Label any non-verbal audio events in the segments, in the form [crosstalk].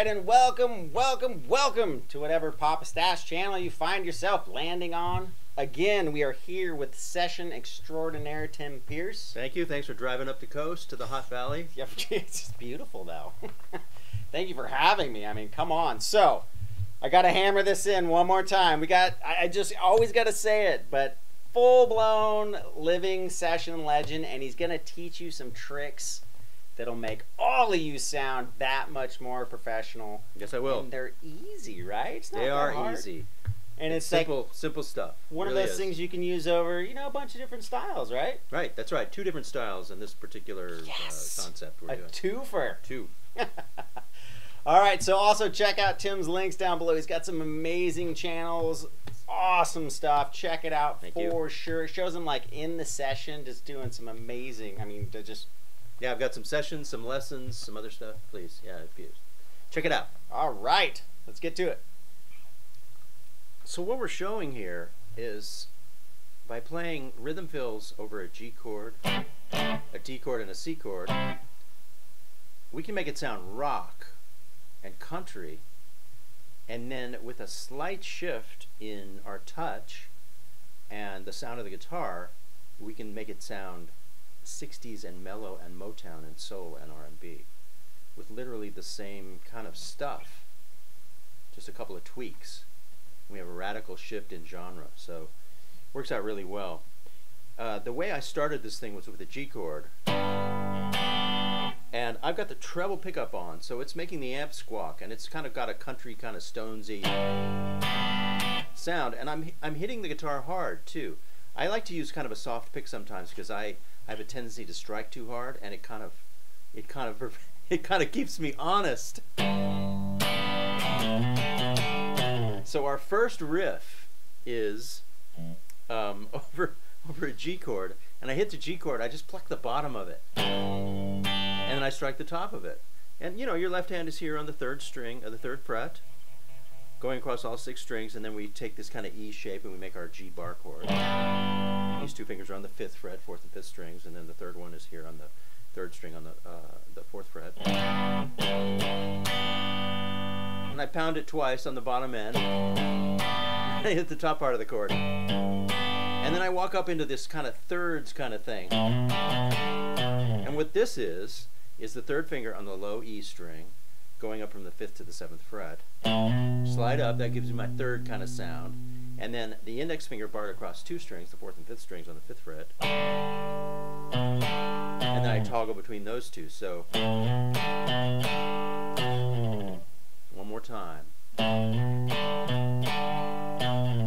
Right, and welcome, welcome, welcome to whatever Papastache channel you find yourself landing on. Again, we are here with session extraordinaire Tim Pierce. Thank you. Thanks for driving up the coast to the Hot Valley. Yeah, [laughs] it's just beautiful though. [laughs] Thank you for having me. I mean, come on. So, I got to hammer this in one more time. We got, I I just always got to say it, but full blown living session legend, and he's going to teach you some tricks that'll make all of you sound that much more professional. Yes, I will. And they're easy, right? It's not They are hard. easy. And it's, simple, like simple stuff. one Really of those is. things you can use over, you know, a bunch of different styles, right? Right. That's right. Two different styles in this particular Yes. uh, concept we're A doing. twofer. Two. [laughs] All right, so also check out Tim's links down below. He's got some amazing channels, awesome stuff. Check it out Thank you. for sure. It shows him like in the session, just doing some amazing. I mean, just Yeah, I've got some sessions, some lessons, some other stuff. Please, yeah, if you check it out. all right. Let's get to it. So what we're showing here is by playing rhythm fills over a G chord, a D chord, and a C chord, we can make it sound rock and country, and then with a slight shift in our touch and the sound of the guitar, we can make it sound 60s and mellow and Motown and soul and R&B with literally the same kind of stuff, just a couple of tweaks. We have a radical shift in genre so works out really well. Uh, the way I started this thing was with a G chord. And I've got the treble pickup on so it's making the amp squawk and it's kind of got a country kind of stonesy sound. And I'm, I'm hitting the guitar hard too. I like to use kind of a soft pick sometimes because I, I have a tendency to strike too hard and it kind of it kind of [laughs] it kind of keeps me honest so our first riff is um, [laughs] over over a G chord, and I hit the G chord. I just pluck the bottom of it, and then I strike the top of it. And you know, your left hand is here on the third string of the third fret, going across all six strings, and then we take this kind of E shape and we make our G bar chord. Two fingers are on the fifth fret, fourth and fifth strings, and then the third one is here on the third string on the uh, the fourth fret. And I pound it twice on the bottom end. I [laughs] hit the top part of the chord. And then I walk up into this kind of thirds kind of thing. And what this is, is the third finger on the low E string, going up from the fifth to the seventh fret. Slide up, that gives me my third kind of sound. And then the index finger barred across two strings, the fourth and fifth strings on the fifth fret. And then I toggle between those two. So, one more time.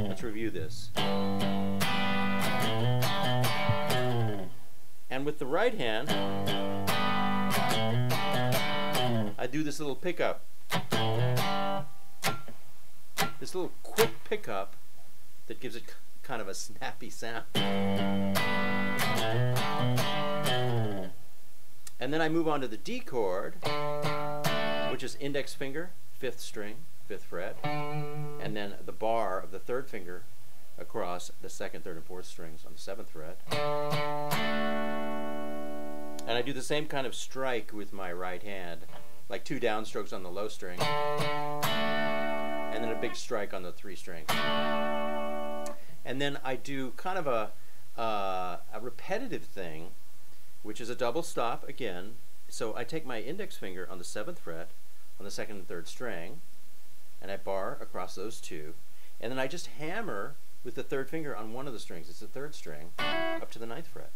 Let's review this. And with the right hand, I do this little pickup. This little quick pickup that gives it kind of a snappy sound. And then I move on to the D chord, which is index finger, fifth string, fifth fret, and then the bar of the third finger across the second, third, and fourth strings on the seventh fret. And I do the same kind of strike with my right hand, like two downstrokes on the low string, and then a big strike on the three strings. And then I do kind of a, uh, a repetitive thing, which is a double stop again. So I take my index finger on the seventh fret, on the second and third string, and I bar across those two, and then I just hammer with the third finger on one of the strings. It's the third string up to the ninth fret.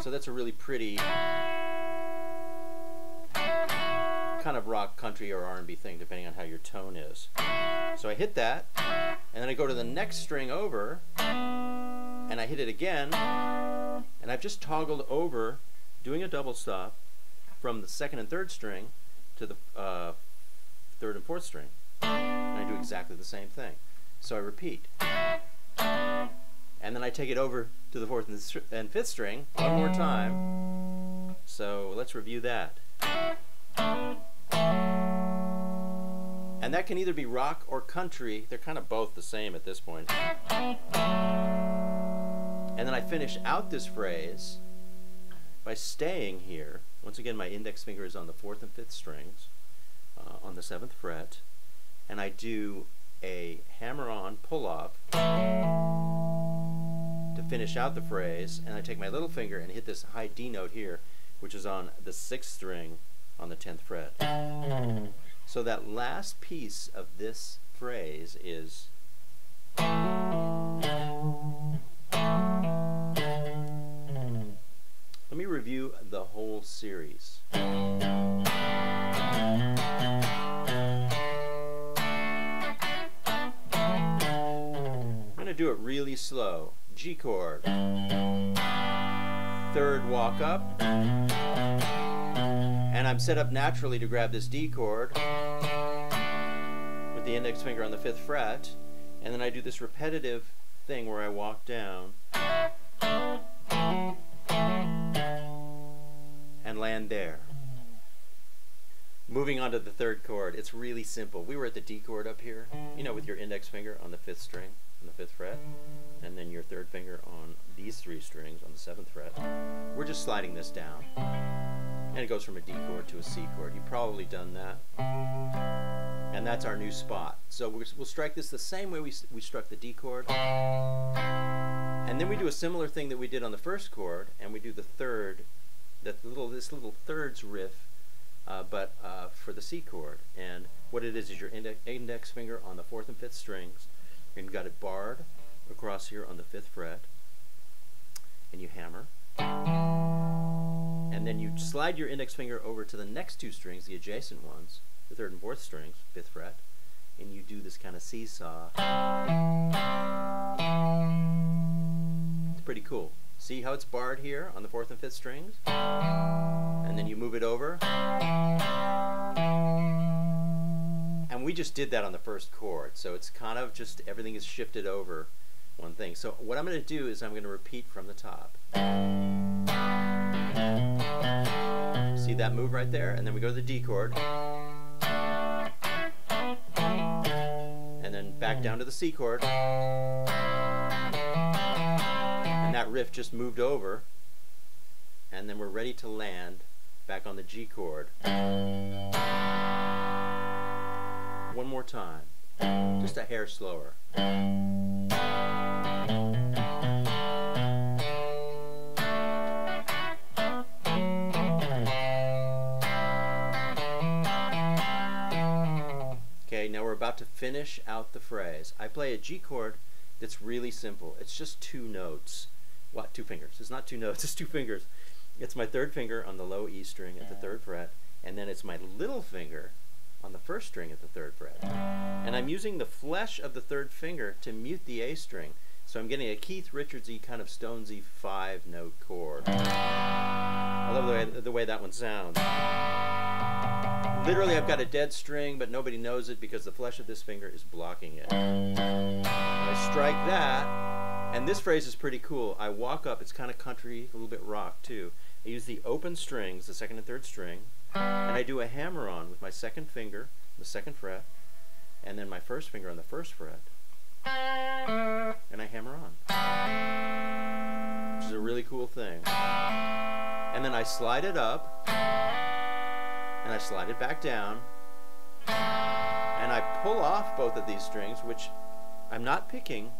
So that's a really pretty kind of rock, country, or R&B thing, depending on how your tone is. So I hit that, and then I go to the next string over, and I hit it again, and I've just toggled over, doing a double stop, from the second and third string to the uh, third and fourth string. And I do exactly the same thing. So I repeat. And then I take it over to the fourth and, and fifth string one more time. So let's review that. And that can either be rock or country. They're kind of both the same at this point. And then I finish out this phrase by staying here Once again, my index finger is on the fourth and fifth strings uh, on the seventh fret, and I do a hammer-on pull-off to finish out the phrase, and I take my little finger and hit this high D note here, which is on the sixth string on the tenth fret. So that last piece of this phrase is let me review the whole series. I'm going to do it really slow. G chord. Third walk up. And I'm set up naturally to grab this D chord with the index finger on the fifth fret. And then I do this repetitive thing where I walk down and land there. Moving on to the third chord, it's really simple. We were at the D chord up here, you know, with your index finger on the fifth string, on the fifth fret, and then your third finger on these three strings on the seventh fret. We're just sliding this down. And it goes from a D chord to a C chord. You've probably done that. And that's our new spot. So we'll strike this the same way we, we struck the D chord. And then we do a similar thing that we did on the first chord, and we do the third, that little this little thirds riff uh, but uh, for the C chord. And what it is is your index, index finger on the fourth and fifth strings, and you've got it barred across here on the fifth fret, and you hammer. And then you slide your index finger over to the next two strings, the adjacent ones, the third and fourth strings, fifth fret, and you do this kind of seesaw. It's pretty cool. See how it's barred here on the fourth and fifth strings? And then you move it over. And we just did that on the first chord. So it's kind of just everything is shifted over one thing. So what I'm going to do is I'm going to repeat from the top. See that move right there? And then we go to the D chord. And then back down to the C chord and that riff just moved over and then we're ready to land back on the G chord one more time just a hair slower to finish out the phrase. I play a G chord that's really simple. It's just two notes. What? Two fingers. It's not two notes [laughs] it's two fingers. It's my third finger on the low E string at the third fret and then it's my little finger on the first string at the third fret. And I'm using the flesh of the third finger to mute the A string. So I'm getting a Keith Richardsy kind of Stonesy five note chord. I love the way, the way that one sounds literally I've got a dead string but nobody knows it because the flesh of this finger is blocking it I strike that and this phrase is pretty cool. I walk up, it's kind of country, a little bit rock too. I use the open strings, the second and third string, and I do a hammer on with my second finger, the second fret, and then my first finger on the first fret, and I hammer on. Which is a really cool thing. And then I slide it up, and I slide it back down, and I pull off both of these strings, which I'm not picking,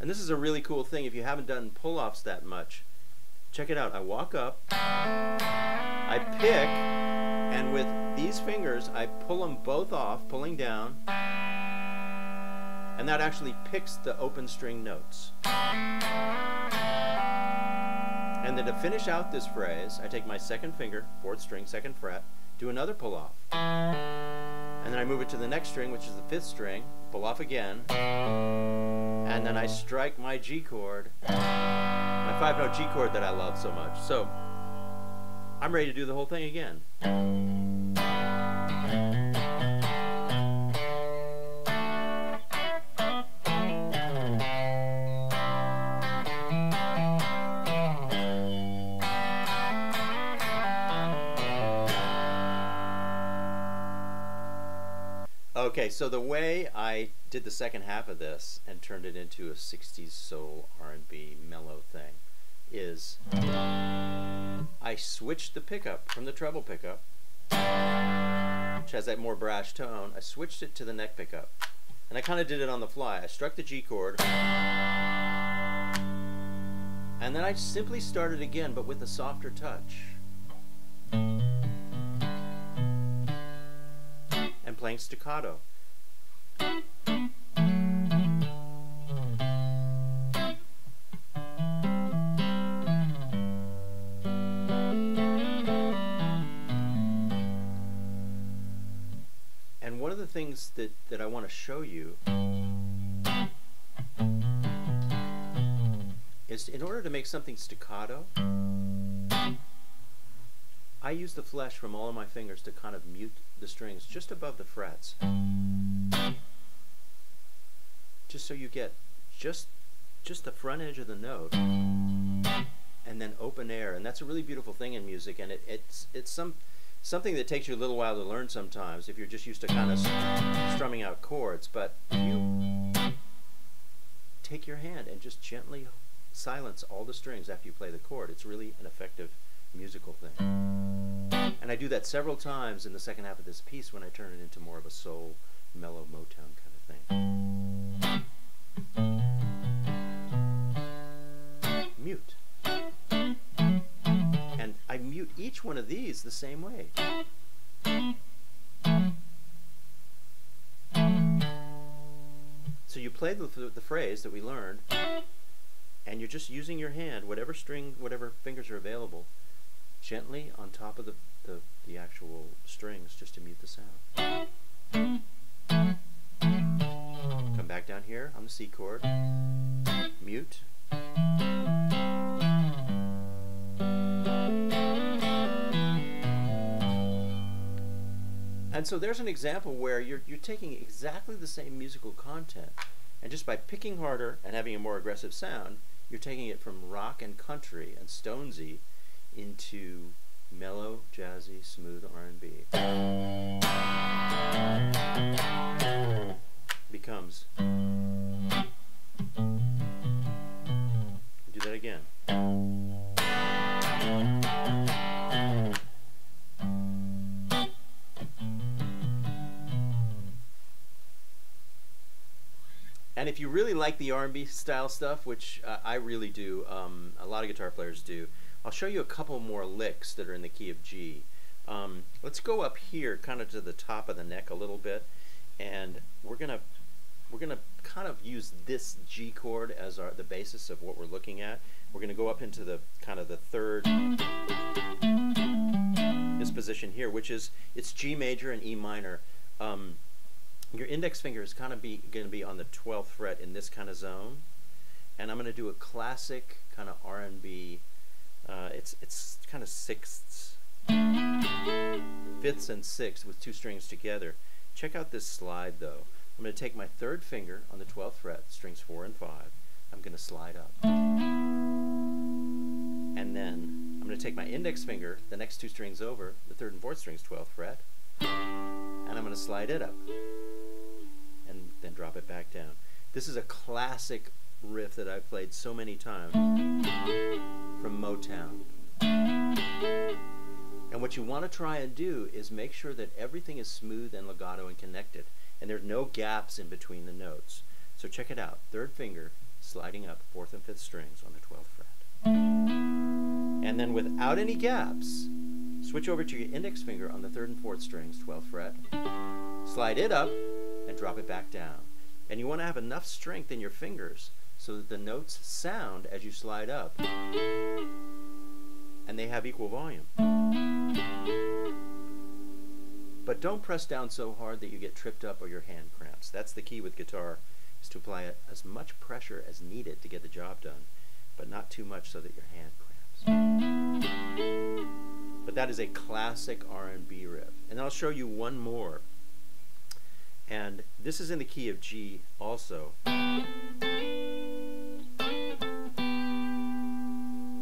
and this is a really cool thing. If you haven't done pull-offs that much. Check it out. I walk up, I pick, and with these fingers I pull them both off, pulling down, and that actually picks the open string notes. And then to finish out this phrase, I take my second finger, fourth string, second fret, do another pull off. And then I move it to the next string, which is the fifth string, pull off again, and then I strike my G chord, my five note G chord that I love so much. So I'm ready to do the whole thing again. Okay, so the way I did the second half of this and turned it into a 60s soul R&B mellow thing is I switched the pickup from the treble pickup which has that more brash tone. I switched it to the neck pickup. And I kind of did it on the fly. I struck the G chord. And then I simply started again, but with a softer touch. Playing staccato. And one of the things that, that I want to show you is in order to make something staccato, I use the flesh from all of my fingers to kind of mute the strings just above the frets. Just so you get just just the front edge of the note and then open air. And that's a really beautiful thing in music. And it, it's it's some something that takes you a little while to learn sometimes if you're just used to kind of strumming out chords. But you take your hand and just gently silence all the strings after you play the chord. It's really an effective musical thing. And I do that several times in the second half of this piece when I turn it into more of a soul mellow Motown kind of thing. Mute. And I mute each one of these the same way. So you play the, the phrase that we learned, and you're just using your hand, whatever string, whatever fingers are available, gently on top of the, the, the actual strings just to mute the sound. Come back down here on the C chord, mute, And so there's an example where you're, you're taking exactly the same musical content, and just by picking harder and having a more aggressive sound, you're taking it from rock and country and stonesy into mellow, jazzy, smooth R&B. Becomes. Do that again. And if you really like the R&B style stuff, which uh, I really do, um, a lot of guitar players do, I'll show you a couple more licks that are in the key of G. Um, let's go up here, kind of to the top of the neck a little bit, and we're gonna we're gonna kind of use this G chord as our the basis of what we're looking at. We're gonna go up into the kind of the third this position here, which is it's G major and E minor. Um, your index finger is kind of be going to be on the 12th fret in this kind of zone, and I'm going to do a classic kind of R&B. Uh, it's it's kind of sixths, fifths, and sixths with two strings together. Check out this slide though. I'm going to take my third finger on the 12th fret, strings four and five. I'm going to slide up, and then I'm going to take my index finger, the next two strings over, the third and fourth strings, 12th fret, and I'm going to slide it up then drop it back down. This is a classic riff that I've played so many times from Motown. And what you want to try and do is make sure that everything is smooth and legato and connected, and there's no gaps in between the notes. So check it out. Third finger sliding up fourth and fifth strings on the 12th fret. And then without any gaps, switch over to your index finger on the third and fourth strings, 12th fret. Slide it up and drop it back down. And you want to have enough strength in your fingers so that the notes sound as you slide up and they have equal volume. But don't press down so hard that you get tripped up or your hand cramps. That's the key with guitar is to apply as much pressure as needed to get the job done, but not too much so that your hand cramps. But that is a classic R&B riff. And I'll show you one more and this is in the key of G also. We're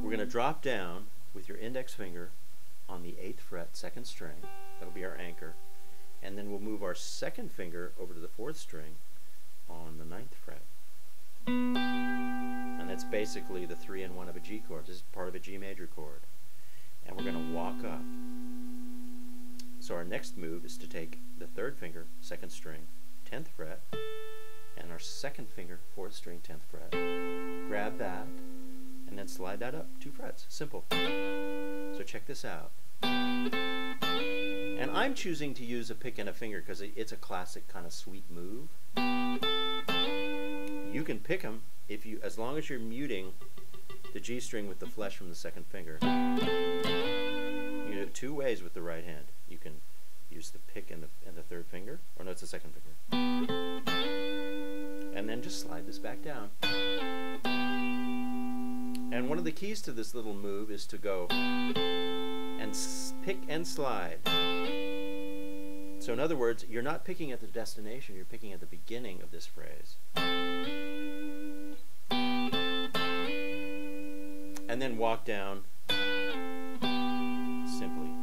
going to drop down with your index finger on the 8th fret, second string. That'll be our anchor. And then we'll move our second finger over to the 4th string on the ninth fret. And that's basically the three and one of a G chord. This is part of a G major chord. And we're going to walk up. So our next move is to take the third finger, second string, 10th fret, and our second finger, fourth string, 10th fret. Grab that, and then slide that up two frets. Simple. So check this out. And I'm choosing to use a pick and a finger because it's a classic kind of sweet move. You can pick them if you, as long as you're muting the G string with the flesh from the second finger. You do it two ways with the right hand. You can use the pick and the, and the third finger, or no, it's the second finger. And then just slide this back down. And one of the keys to this little move is to go and pick and slide. So in other words, you're not picking at the destination, you're picking at the beginning of this phrase. And then walk down simply.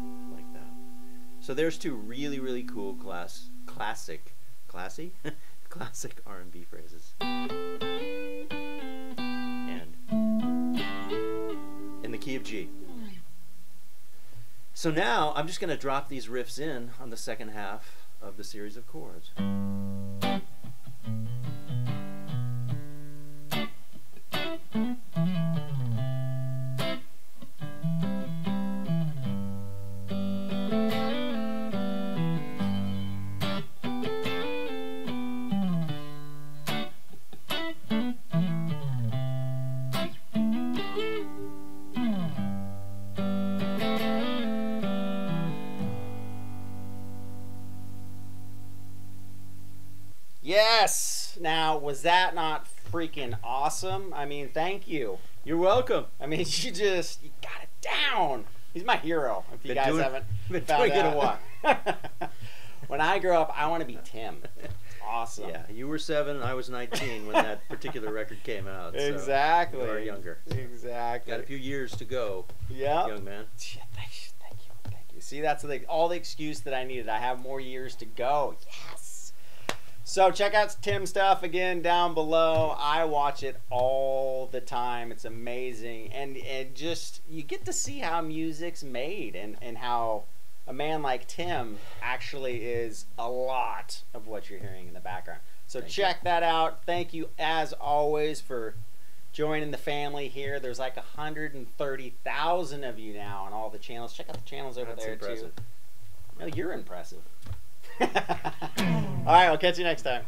So there's two really, really cool class, classic, classy, [laughs] classic R&B phrases. And in the key of G. So now I'm just going to drop these riffs in on the second half of the series of chords. Yes. Now, was that not freaking awesome? I mean, thank you. You're welcome. I mean, [laughs] you just you got it down. He's my hero. If you Been guys doing- haven't [laughs] been found doing it a out. [laughs] when I grow up, I want to be Tim. Awesome. Yeah, you were seven and I was 19 when that particular record came out. so Exactly. you are younger. Exactly. Got a few years to go, Yeah. young man. Yeah, thank you, thank you, thank you. See, that's the, all the excuse that I needed. I have more years to go. Yes. So check out Tim stuff again down below. I watch it all the time. It's amazing, and and just you get to see how music's made, and and how a man like Tim actually is a lot of what you're hearing in the background. So Thank check that out. Thank you as always for joining the family here. There's like 130,000 of you now on all the channels. Check out the channels over That's there impressive. too. No, you're impressive. All right, I'll catch you next time.